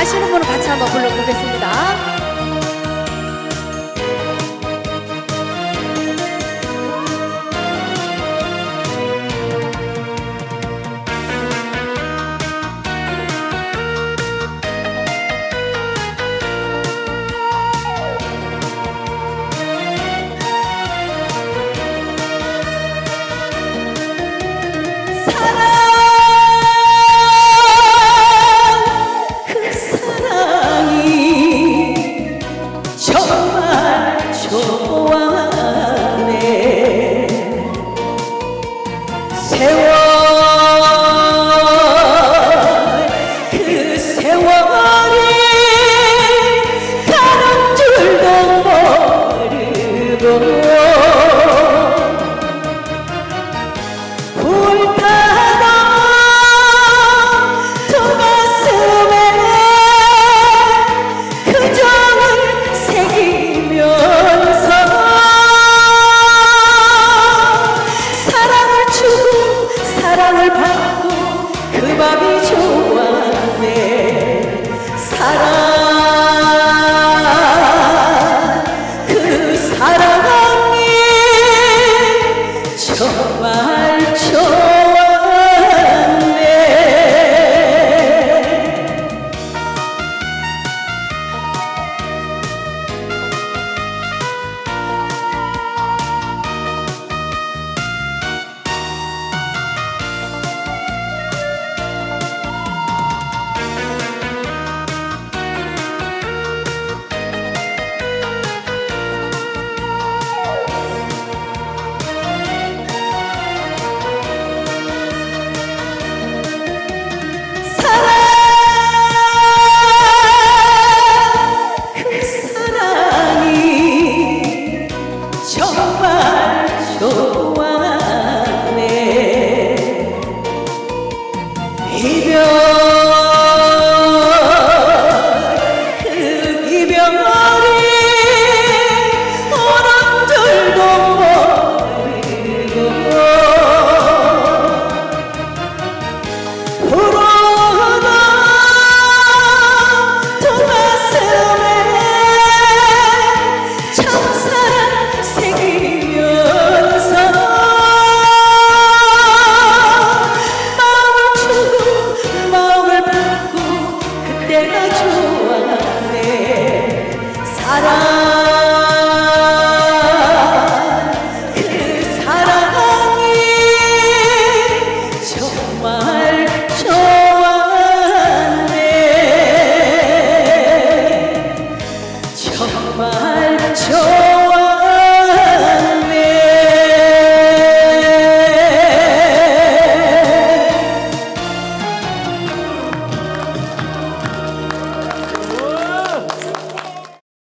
아시는 분은 같이 한번 불러보겠습니다. 사랑을 주고 사랑을 받고 그 밤이 좋았네. 사랑 사랑.